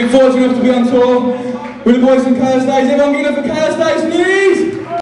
been fortunate enough to be on tour with the boys from Chaos Days. Everyone get up for Chaos Days, please!